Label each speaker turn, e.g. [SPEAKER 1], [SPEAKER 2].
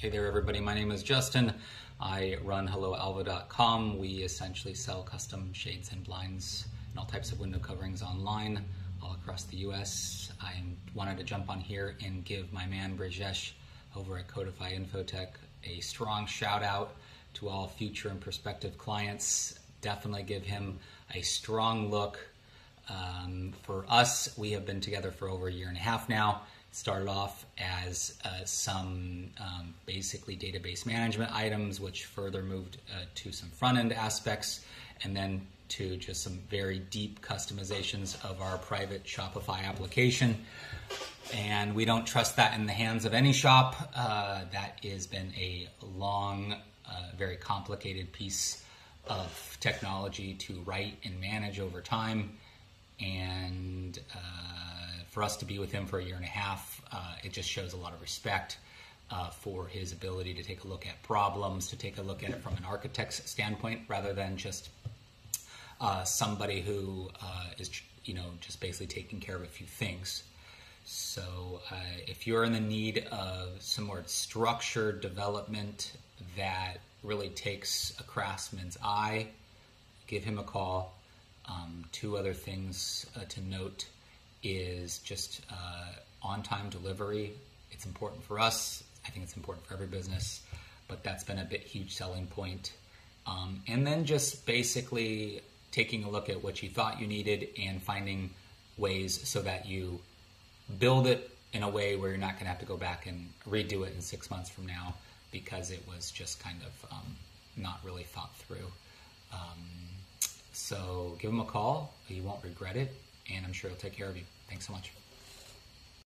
[SPEAKER 1] Hey there, everybody. My name is Justin. I run HelloAlva.com. We essentially sell custom shades and blinds and all types of window coverings online all across the US. I wanted to jump on here and give my man Brajesh over at Codify Infotech a strong shout out to all future and prospective clients. Definitely give him a strong look. Um, for us, we have been together for over a year and a half now started off as uh, some um, basically database management items, which further moved uh, to some front end aspects, and then to just some very deep customizations of our private Shopify application. And we don't trust that in the hands of any shop. Uh, that has been a long, uh, very complicated piece of technology to write and manage over time. And uh, for us to be with him for a year and a half, uh, it just shows a lot of respect uh, for his ability to take a look at problems, to take a look at it from an architect's standpoint, rather than just uh, somebody who uh, is, you know, just basically taking care of a few things. So, uh, if you're in the need of some more structured development that really takes a craftsman's eye, give him a call. Um, two other things uh, to note is just uh, on time delivery. It's important for us. I think it's important for every business, but that's been a bit huge selling point. Um, and then just basically taking a look at what you thought you needed and finding ways so that you build it in a way where you're not going to have to go back and redo it in six months from now because it was just kind of um, not really thought through. Um, so give them a call. You won't regret it and I'm sure he'll take care of you. Thanks so much.